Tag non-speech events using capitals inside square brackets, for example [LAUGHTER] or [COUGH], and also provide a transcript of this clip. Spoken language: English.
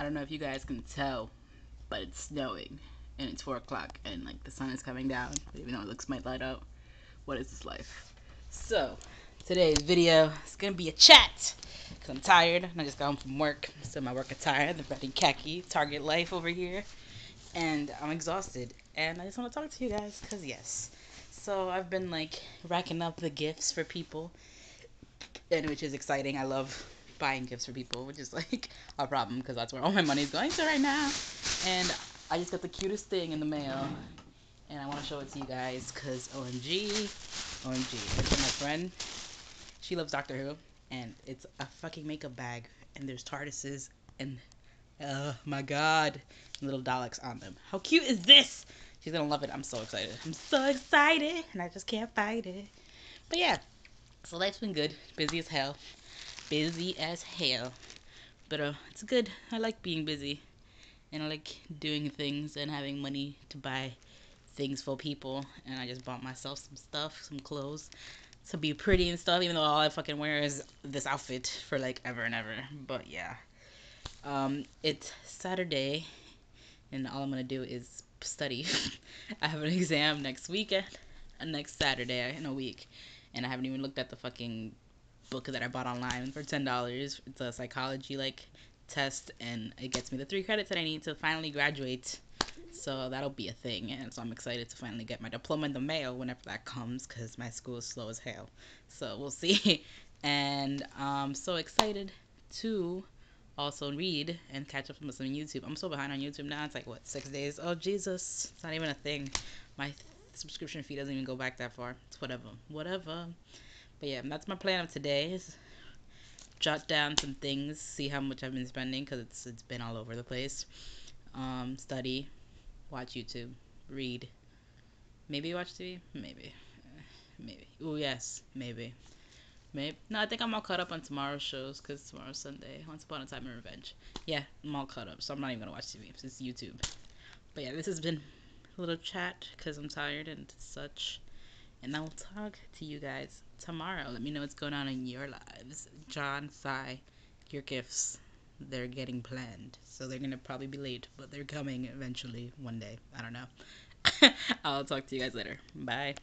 I don't know if you guys can tell, but it's snowing and it's 4 o'clock and like the sun is coming down, even though it looks might light out. What is this life? So, today's video is gonna be a chat because I'm tired. I just got home from work, still my work attire, the red and khaki, Target life over here, and I'm exhausted. And I just want to talk to you guys because yes. So I've been like racking up the gifts for people, and which is exciting. I love buying gifts for people, which is like a problem because that's where all my money is going to right now. And I just got the cutest thing in the mail, and I want to show it to you guys because OMG, OMG. My friend. She loves Doctor Who, and it's a fucking makeup bag, and there's TARDISes, and oh my god, little Daleks on them. How cute is this? She's gonna love it. I'm so excited. I'm so excited, and I just can't fight it. But yeah, so life's been good. Busy as hell busy as hell. But uh, it's good. I like being busy. And I like doing things and having money to buy things for people. And I just bought myself some stuff, some clothes to be pretty and stuff, even though all I fucking wear is this outfit for like ever and ever. But yeah. Um, it's Saturday, and all I'm gonna do is study. [LAUGHS] I have an exam next weekend, uh, next Saturday in a week, and I haven't even looked at the fucking book that I bought online for ten dollars. It's a psychology like test, and it gets me the three credits that I need to finally graduate. So that'll be a thing, and so I'm excited to finally get my diploma in the mail whenever that comes, cause my school is slow as hell. So we'll see, [LAUGHS] and I'm so excited to also read and catch up on some YouTube. I'm so behind on YouTube now. It's like what six days? Oh Jesus, it's not even a thing. My subscription fee doesn't even go back that far. It's whatever, whatever. But yeah, that's my plan of today. Is jot down some things, see how much I've been spending because it's it's been all over the place. Um, study, watch YouTube, read, maybe watch TV, maybe, maybe. Oh yes, maybe. Maybe. No, I think I'm all caught up on tomorrow's shows because tomorrow's Sunday. Once Upon a Time in Revenge. Yeah, I'm all caught up, so I'm not even gonna watch TV. It's YouTube. But yeah, this has been a little chat because I'm tired and such. And I will talk to you guys tomorrow. Let me know what's going on in your lives. John, Sai, your gifts, they're getting planned. So they're going to probably be late, but they're coming eventually one day. I don't know. [LAUGHS] I'll talk to you guys later. Bye.